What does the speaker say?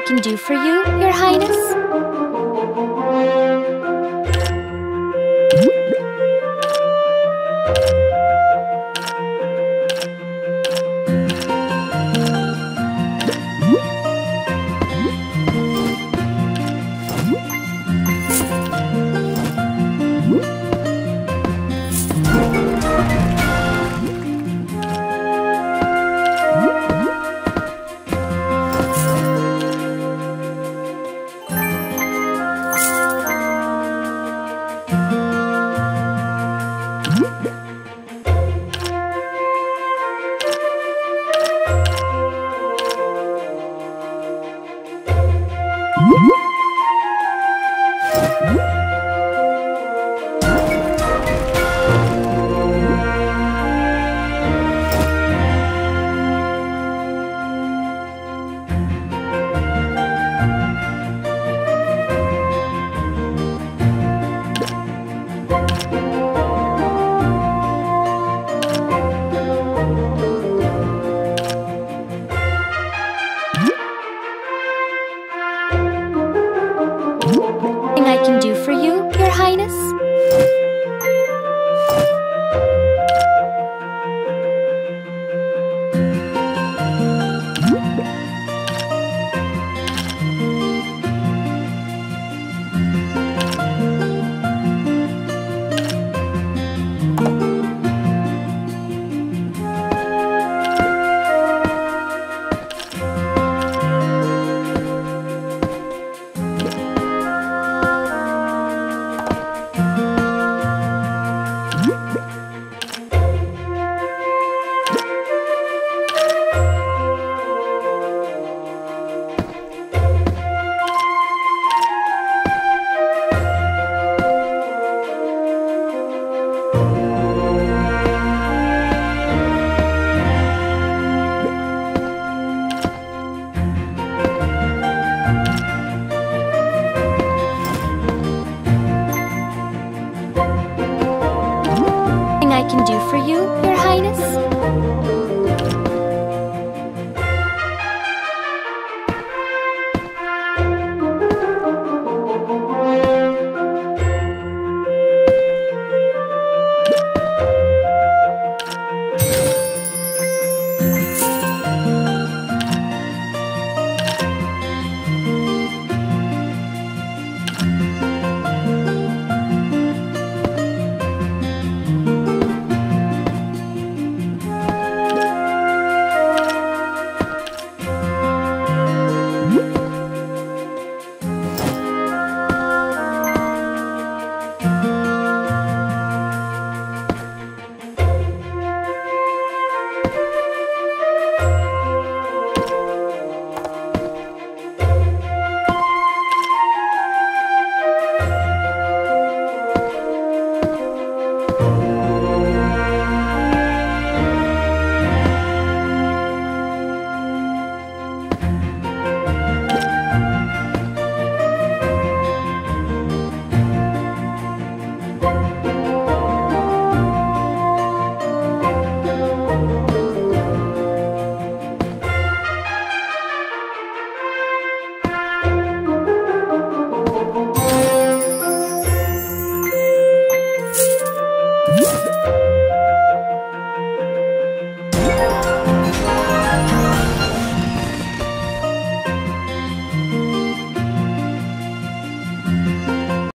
can do for you, Your Highness? I can do for you, Your Highness?